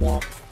Yeah.